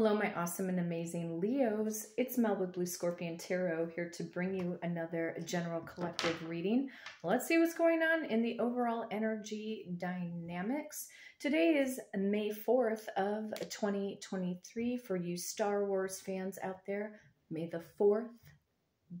Hello, my awesome and amazing Leos. It's Mel with Blue Scorpion Tarot here to bring you another general collective reading. Let's see what's going on in the overall energy dynamics. Today is May 4th of 2023 for you Star Wars fans out there. May the 4th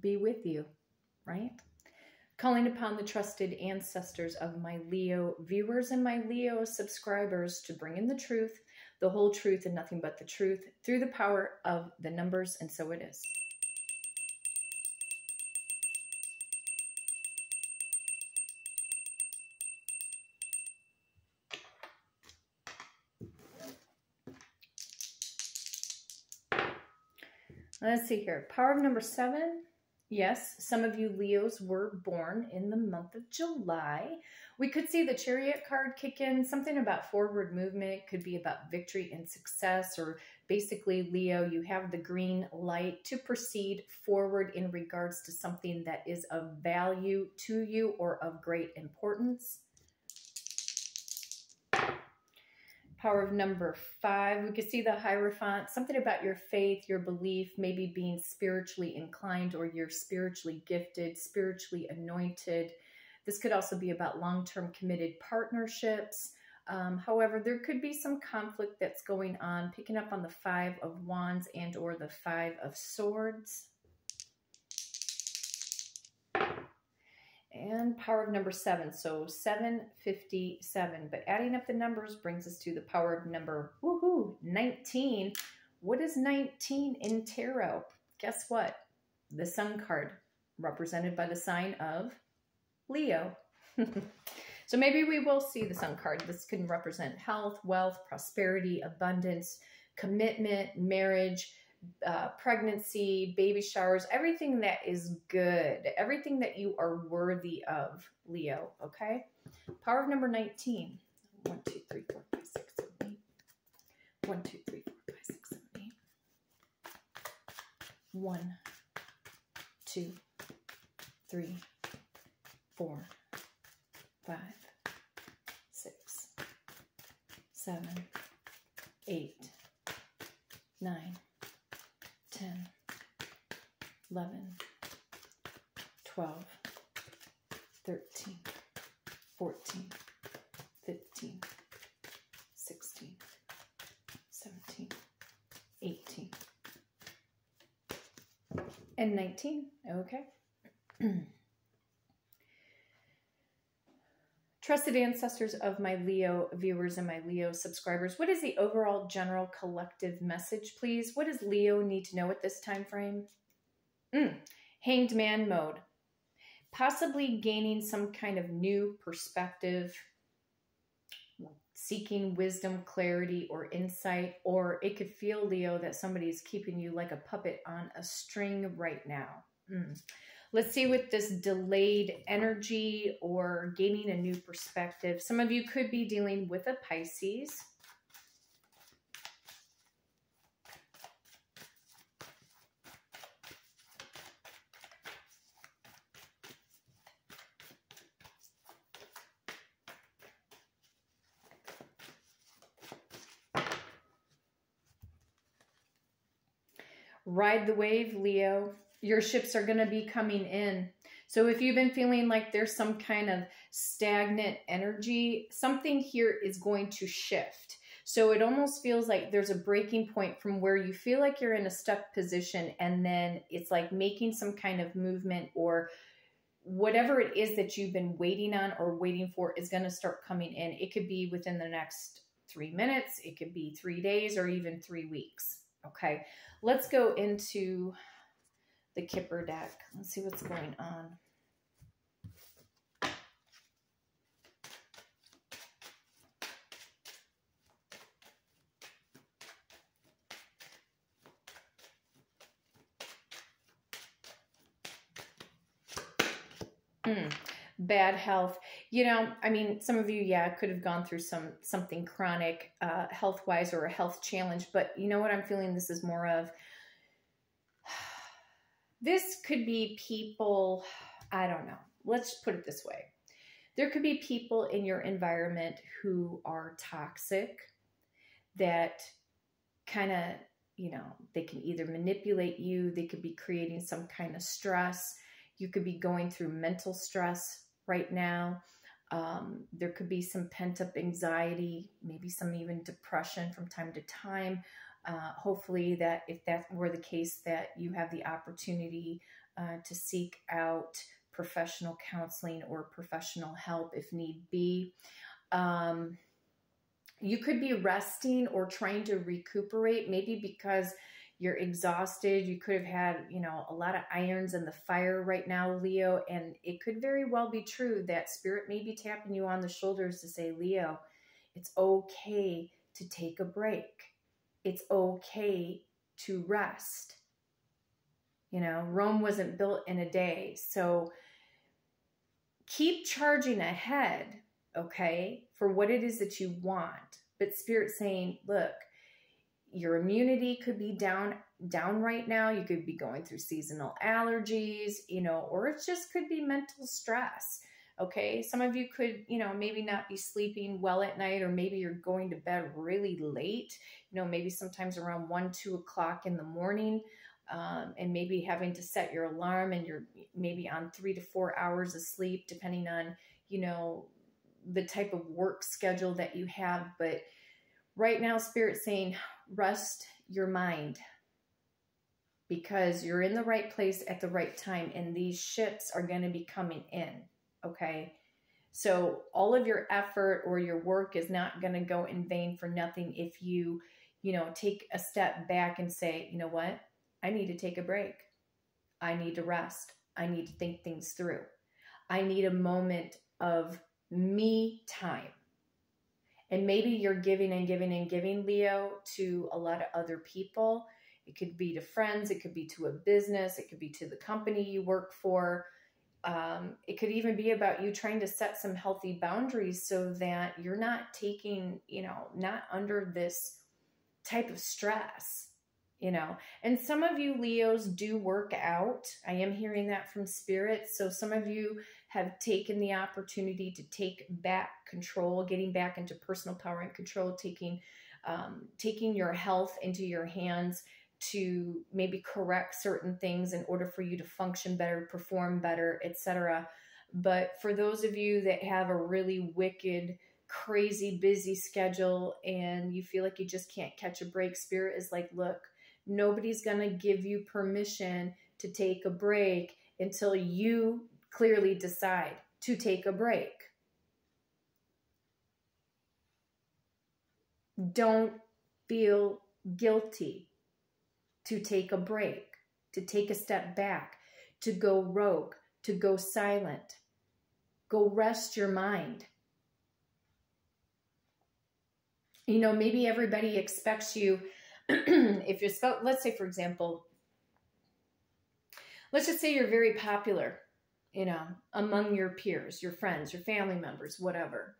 be with you, right? Calling upon the trusted ancestors of my Leo viewers and my Leo subscribers to bring in the truth the whole truth and nothing but the truth through the power of the numbers, and so it is. Let's see here. Power of number seven Yes, some of you Leos were born in the month of July. We could see the chariot card kick in, something about forward movement, could be about victory and success, or basically, Leo, you have the green light to proceed forward in regards to something that is of value to you or of great importance. Power of number five, we could see the Hierophant, something about your faith, your belief, maybe being spiritually inclined or you're spiritually gifted, spiritually anointed. This could also be about long-term committed partnerships. Um, however, there could be some conflict that's going on, picking up on the Five of Wands and or the Five of Swords. And power of number seven. So 757. But adding up the numbers brings us to the power of number, woohoo, 19. What is 19 in tarot? Guess what? The sun card, represented by the sign of Leo. so maybe we will see the sun card. This can represent health, wealth, prosperity, abundance, commitment, marriage, uh, pregnancy, baby showers, everything that is good, everything that you are worthy of, Leo, okay? Power of number 19. 1, 2, 3, 4, 5, 6, 7, 8. 1, 2, 3, 4, 5, 6, 7, 8. 1, 2, 3, 4, 5, 6, 7, and 19. Okay. Trusted ancestors of my Leo viewers and my Leo subscribers, what is the overall general collective message, please? What does Leo need to know at this time frame? Mm, hanged man mode. Possibly gaining some kind of new perspective, seeking wisdom, clarity, or insight, or it could feel, Leo, that somebody is keeping you like a puppet on a string right now. Mm. Let's see with this delayed energy or gaining a new perspective. Some of you could be dealing with a Pisces. Ride the wave, Leo your ships are going to be coming in. So if you've been feeling like there's some kind of stagnant energy, something here is going to shift. So it almost feels like there's a breaking point from where you feel like you're in a stuck position and then it's like making some kind of movement or whatever it is that you've been waiting on or waiting for is going to start coming in. It could be within the next three minutes, it could be three days, or even three weeks. Okay, let's go into the Kipper deck. Let's see what's going on. Mm, bad health. You know, I mean, some of you, yeah, could have gone through some something chronic uh, health wise or a health challenge, but you know what I'm feeling? This is more of this could be people, I don't know. Let's put it this way. There could be people in your environment who are toxic that kind of you know, they can either manipulate you, they could be creating some kind of stress. You could be going through mental stress right now. Um, there could be some pent up anxiety, maybe some even depression from time to time. Uh, hopefully, that if that were the case, that you have the opportunity uh, to seek out professional counseling or professional help if need be. Um, you could be resting or trying to recuperate, maybe because you're exhausted. You could have had, you know, a lot of irons in the fire right now, Leo. And it could very well be true that spirit may be tapping you on the shoulders to say, Leo, it's okay to take a break. It's okay to rest. You know, Rome wasn't built in a day. So keep charging ahead, okay, for what it is that you want. But spirit saying, look, your immunity could be down down right now. You could be going through seasonal allergies you know or it just could be mental stress okay? Some of you could you know maybe not be sleeping well at night or maybe you're going to bed really late you know maybe sometimes around one two o'clock in the morning um, and maybe having to set your alarm and you're maybe on three to four hours of sleep depending on you know the type of work schedule that you have. But right now spirit saying rest your mind because you're in the right place at the right time and these ships are going to be coming in. Okay. So all of your effort or your work is not going to go in vain for nothing if you, you know, take a step back and say, you know what? I need to take a break. I need to rest. I need to think things through. I need a moment of me time. And maybe you're giving and giving and giving, Leo, to a lot of other people. It could be to friends, it could be to a business, it could be to the company you work for. Um, it could even be about you trying to set some healthy boundaries so that you're not taking, you know, not under this type of stress, you know. And some of you Leos do work out. I am hearing that from spirit. So some of you have taken the opportunity to take back control, getting back into personal power and control, taking um, taking your health into your hands to maybe correct certain things in order for you to function better, perform better, etc. But for those of you that have a really wicked, crazy busy schedule and you feel like you just can't catch a break, spirit is like, look, nobody's going to give you permission to take a break until you clearly decide to take a break. Don't feel guilty to take a break, to take a step back, to go rogue, to go silent. Go rest your mind. You know, maybe everybody expects you, if you're, let's say, for example, let's just say you're very popular you know, among your peers, your friends, your family members, whatever.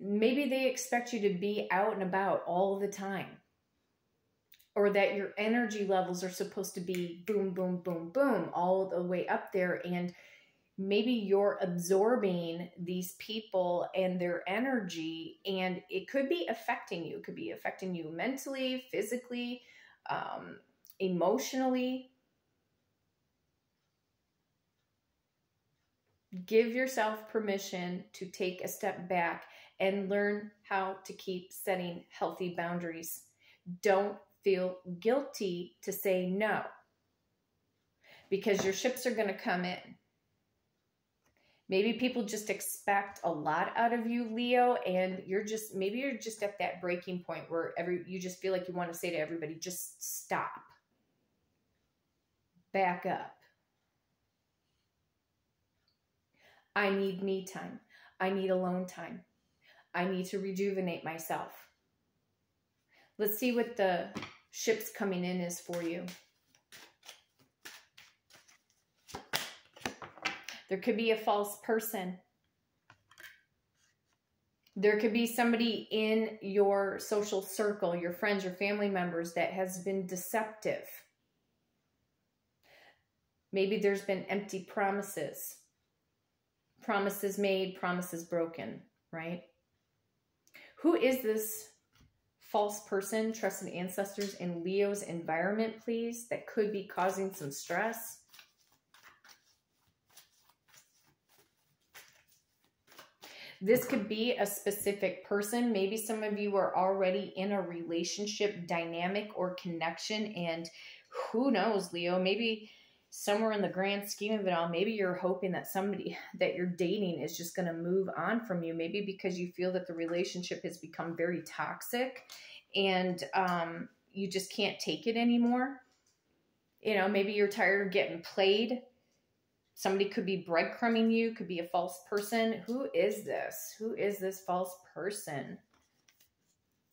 Maybe they expect you to be out and about all the time. Or that your energy levels are supposed to be boom, boom, boom, boom, all the way up there. And maybe you're absorbing these people and their energy, and it could be affecting you. It could be affecting you mentally, physically, um, emotionally, give yourself permission to take a step back and learn how to keep setting healthy boundaries. Don't feel guilty to say no because your ships are going to come in. Maybe people just expect a lot out of you, Leo, and you're just maybe you're just at that breaking point where every you just feel like you want to say to everybody, just stop. Back up. I need me time. I need alone time. I need to rejuvenate myself. Let's see what the ships coming in is for you. There could be a false person. There could be somebody in your social circle, your friends, your family members that has been deceptive. Maybe there's been empty promises promises made, promises broken, right? Who is this false person, trusted ancestors in Leo's environment, please, that could be causing some stress. This could be a specific person. Maybe some of you are already in a relationship dynamic or connection, and who knows, Leo, maybe somewhere in the grand scheme of it all, maybe you're hoping that somebody that you're dating is just going to move on from you. Maybe because you feel that the relationship has become very toxic and um, you just can't take it anymore. You know, maybe you're tired of getting played. Somebody could be breadcrumbing you, could be a false person. Who is this? Who is this false person?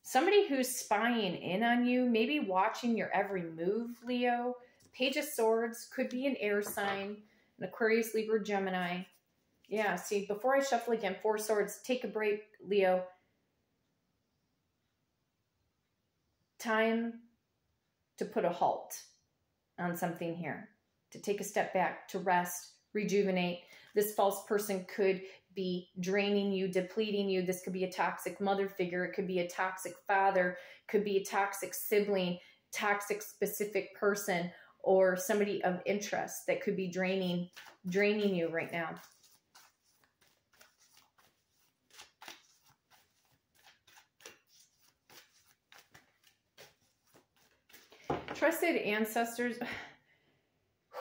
Somebody who's spying in on you, maybe watching your every move, Leo Page of Swords could be an air sign, an Aquarius, Libra, Gemini. Yeah, see, before I shuffle again, Four Swords, take a break, Leo. Time to put a halt on something here, to take a step back, to rest, rejuvenate. This false person could be draining you, depleting you. This could be a toxic mother figure. It could be a toxic father, could be a toxic sibling, toxic specific person, or somebody of interest that could be draining draining you right now. Trusted ancestors.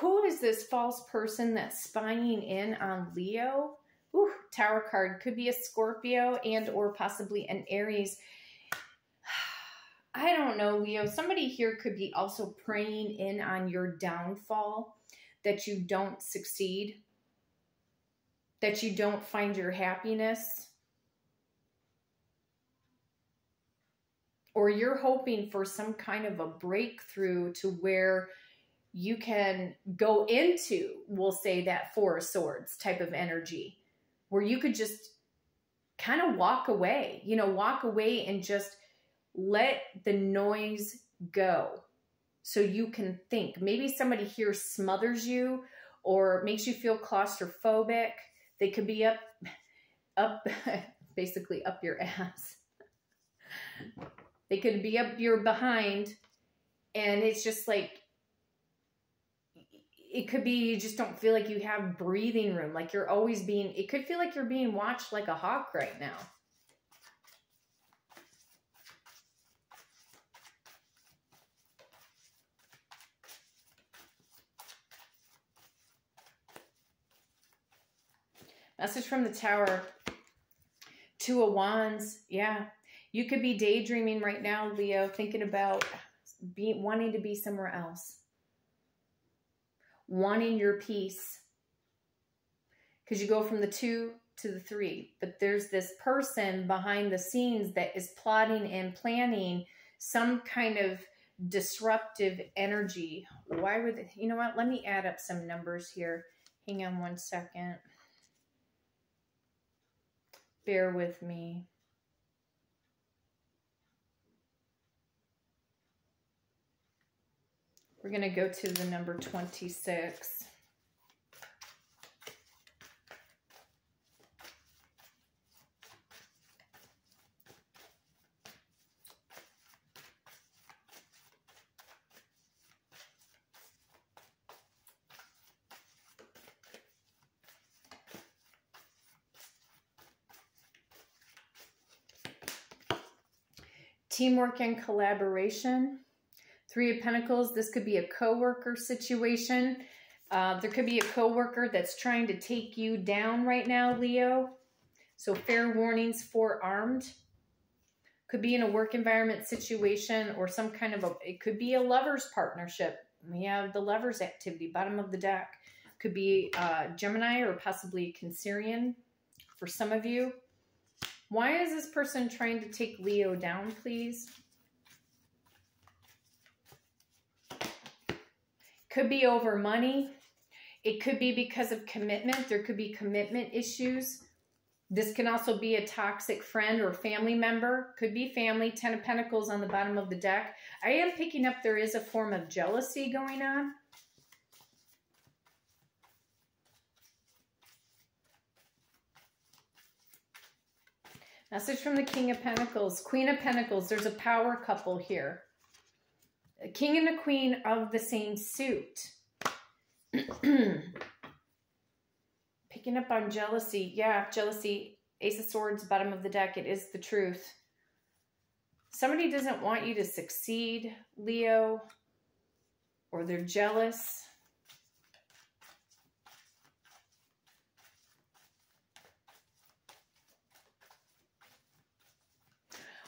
Who is this false person that's spying in on Leo? Ooh, Tower card could be a Scorpio and or possibly an Aries. I don't know, Leo. Somebody here could be also praying in on your downfall, that you don't succeed, that you don't find your happiness. Or you're hoping for some kind of a breakthrough to where you can go into, we'll say, that Four of Swords type of energy, where you could just kind of walk away, you know, walk away and just let the noise go so you can think. Maybe somebody here smothers you or makes you feel claustrophobic. They could be up, up, basically up your ass. They could be up your behind, and it's just like, it could be you just don't feel like you have breathing room. Like you're always being, it could feel like you're being watched like a hawk right now. Message from the tower. Two of Wands. Yeah. You could be daydreaming right now, Leo, thinking about being wanting to be somewhere else. Wanting your peace. Because you go from the two to the three. But there's this person behind the scenes that is plotting and planning some kind of disruptive energy. Why would, you know what? Let me add up some numbers here. Hang on one second. Bear with me. We're going to go to the number 26. Teamwork and collaboration. Three of Pentacles, this could be a co-worker situation. Uh, there could be a co-worker that's trying to take you down right now, Leo. So fair warnings, for armed. Could be in a work environment situation or some kind of a, it could be a lover's partnership. We have the lover's activity, bottom of the deck. Could be uh, Gemini or possibly Cancerian for some of you. Why is this person trying to take Leo down, please? Could be over money. It could be because of commitment. There could be commitment issues. This can also be a toxic friend or family member. Could be family. Ten of Pentacles on the bottom of the deck. I am picking up there is a form of jealousy going on. Message from the King of Pentacles, Queen of Pentacles. There's a power couple here. A king and a queen of the same suit. Picking up on jealousy. Yeah, jealousy. Ace of Swords, bottom of the deck. It is the truth. Somebody doesn't want you to succeed, Leo, or they're jealous.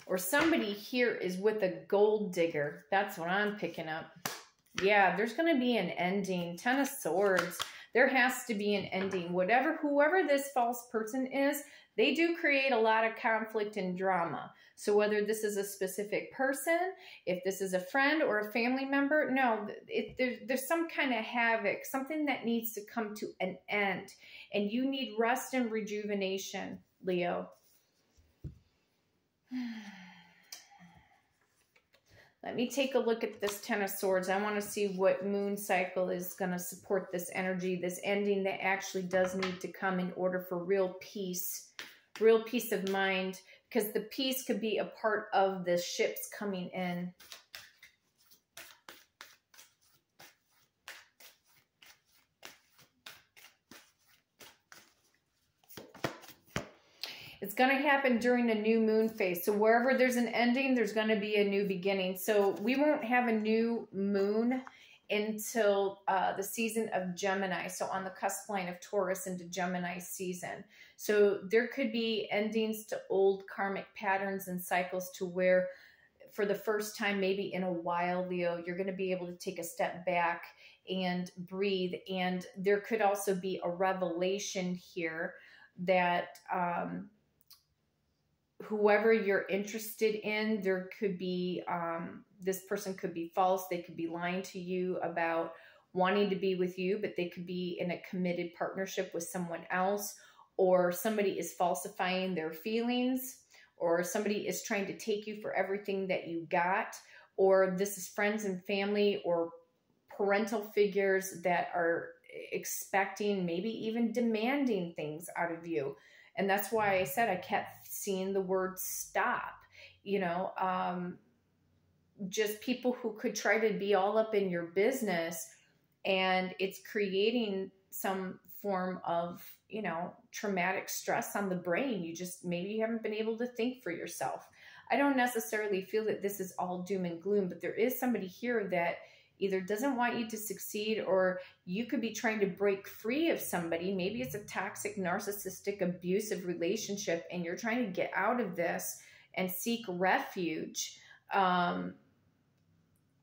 Or somebody here is with a gold digger. That's what I'm picking up. Yeah, there's going to be an ending. Ten of Swords. There has to be an ending. Whatever, whoever this false person is, they do create a lot of conflict and drama. So whether this is a specific person, if this is a friend or a family member, no, it, there, there's some kind of havoc, something that needs to come to an end. And you need rest and rejuvenation, Leo. Let me take a look at this Ten of Swords. I want to see what moon cycle is going to support this energy, this ending that actually does need to come in order for real peace, real peace of mind, because the peace could be a part of the ships coming in. It's going to happen during the new moon phase. So wherever there's an ending, there's going to be a new beginning. So we won't have a new moon until uh, the season of Gemini. So on the cusp line of Taurus into Gemini season. So there could be endings to old karmic patterns and cycles to where for the first time, maybe in a while, Leo, you're going to be able to take a step back and breathe. And there could also be a revelation here that um, whoever you're interested in, there could be, um, this person could be false. They could be lying to you about wanting to be with you, but they could be in a committed partnership with someone else, or somebody is falsifying their feelings, or somebody is trying to take you for everything that you got, or this is friends and family or parental figures that are expecting, maybe even demanding things out of you. And that's why I said I kept seeing the word stop, you know, um, just people who could try to be all up in your business and it's creating some form of, you know, traumatic stress on the brain. You just maybe you haven't been able to think for yourself. I don't necessarily feel that this is all doom and gloom, but there is somebody here that either doesn't want you to succeed or you could be trying to break free of somebody. Maybe it's a toxic, narcissistic, abusive relationship and you're trying to get out of this and seek refuge um,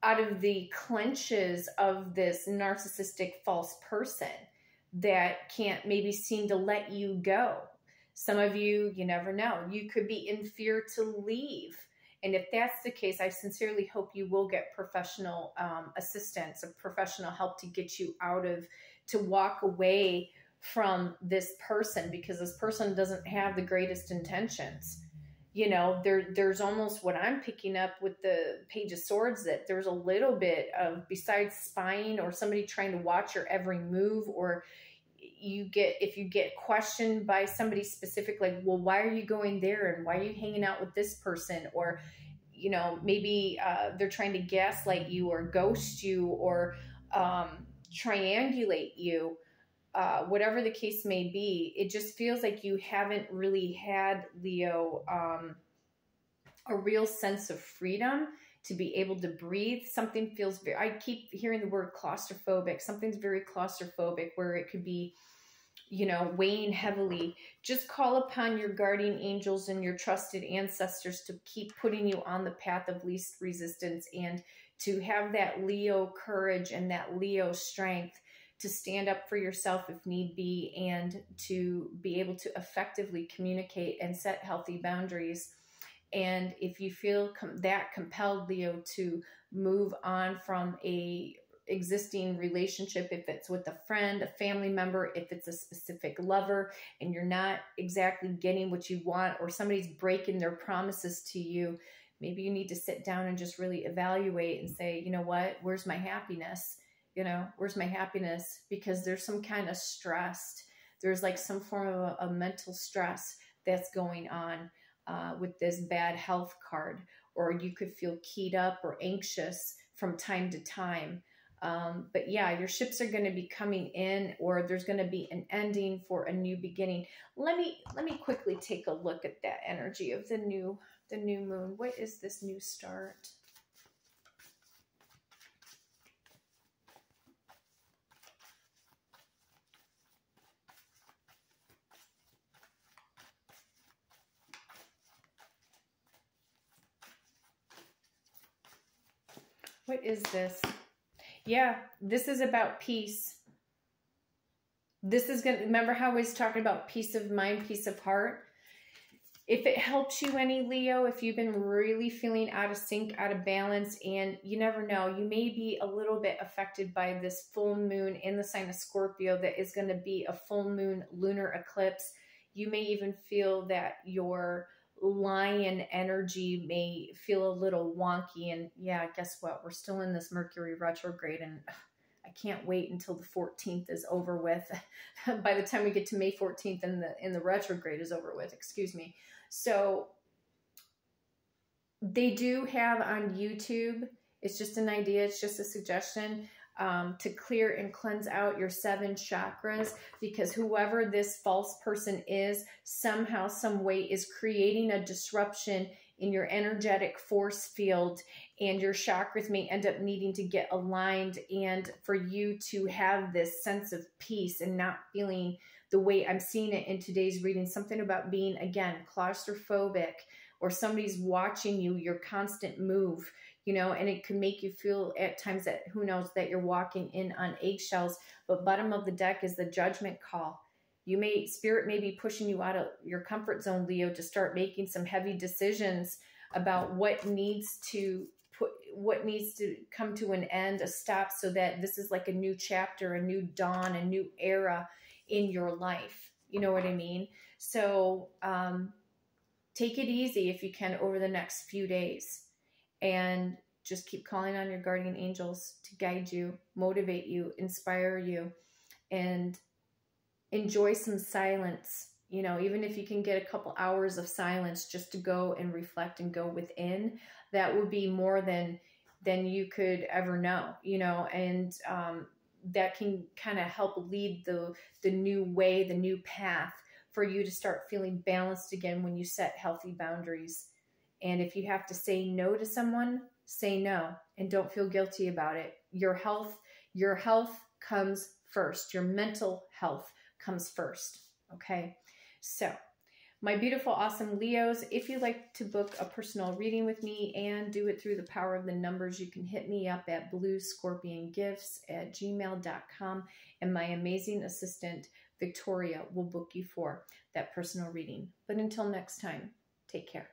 out of the clenches of this narcissistic false person that can't maybe seem to let you go. Some of you, you never know. You could be in fear to leave and if that's the case, I sincerely hope you will get professional um, assistance, or professional help to get you out of, to walk away from this person because this person doesn't have the greatest intentions. You know, there there's almost what I'm picking up with the Page of Swords that there's a little bit of besides spying or somebody trying to watch your every move or you get if you get questioned by somebody specific like well why are you going there and why are you hanging out with this person or you know maybe uh, they're trying to gaslight you or ghost you or um, triangulate you uh, whatever the case may be it just feels like you haven't really had leo um, a real sense of freedom to be able to breathe. Something feels very, I keep hearing the word claustrophobic. Something's very claustrophobic where it could be you know, weighing heavily, just call upon your guardian angels and your trusted ancestors to keep putting you on the path of least resistance and to have that Leo courage and that Leo strength to stand up for yourself if need be and to be able to effectively communicate and set healthy boundaries. And if you feel com that compelled, Leo, to move on from a existing relationship, if it's with a friend, a family member, if it's a specific lover, and you're not exactly getting what you want, or somebody's breaking their promises to you, maybe you need to sit down and just really evaluate and say, you know what, where's my happiness? You know, where's my happiness? Because there's some kind of stress. There's like some form of a, a mental stress that's going on. uh, with this bad health card, or you could feel keyed up or anxious from time to time. Um, but yeah, your ships are going to be coming in, or there's going to be an ending for a new beginning. Let me let me quickly take a look at that energy of the new the new moon. What is this new start? What is this? Yeah, this is about peace. This is going to, remember how I was talking about peace of mind, peace of heart? If it helps you any, Leo, if you've been really feeling out of sync, out of balance, and you never know, you may be a little bit affected by this full moon in the sign of Scorpio that is going to be a full moon lunar eclipse. You may even feel that your lion energy may feel a little wonky. And yeah, guess what? We're still in this Mercury retrograde and I can't wait until the 14th is over with. By the time we get to May 14th and the in the retrograde is over with, excuse me. So they do have on YouTube, it's just an idea, it's just a suggestion um, to clear and cleanse out your seven chakras because whoever this false person is, somehow, some way, is creating a disruption in your energetic force field and your chakras may end up needing to get aligned and for you to have this sense of peace and not feeling the way I'm seeing it in today's reading something about being again claustrophobic or somebody's watching you your constant move you know, and it can make you feel at times that who knows that you're walking in on eggshells. But bottom of the deck is the judgment call. You may, spirit may be pushing you out of your comfort zone, Leo, to start making some heavy decisions about what needs to put, what needs to come to an end, a stop, so that this is like a new chapter, a new dawn, a new era in your life. You know what I mean? So, um, take it easy if you can over the next few days and just keep calling on your guardian angels to guide you, motivate you, inspire you, and enjoy some silence. You know, even if you can get a couple hours of silence just to go and reflect and go within, that would be more than than you could ever know. You know, and um, that can kind of help lead the the new way, the new path for you to start feeling balanced again when you set healthy boundaries and if you have to say no to someone, say no and don't feel guilty about it. Your health, your health comes first. Your mental health comes first. Okay. So, my beautiful, awesome Leos, if you'd like to book a personal reading with me and do it through the power of the numbers, you can hit me up at bluescorpiongifts at gmail.com. And my amazing assistant, Victoria, will book you for that personal reading. But until next time, take care.